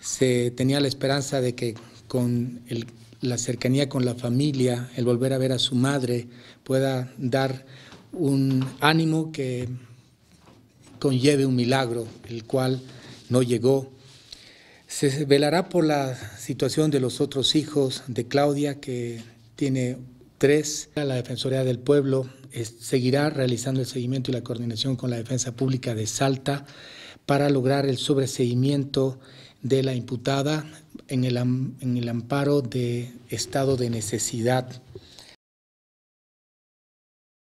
se tenía la esperanza de que con la cercanía con la familia, el volver a ver a su madre, pueda dar un ánimo que conlleve un milagro, el cual no llegó. Se velará por la situación de los otros hijos de Claudia, que tiene tres. La Defensoría del Pueblo seguirá realizando el seguimiento y la coordinación con la Defensa Pública de Salta para lograr el sobreseguimiento de la imputada en el, en el amparo de estado de necesidad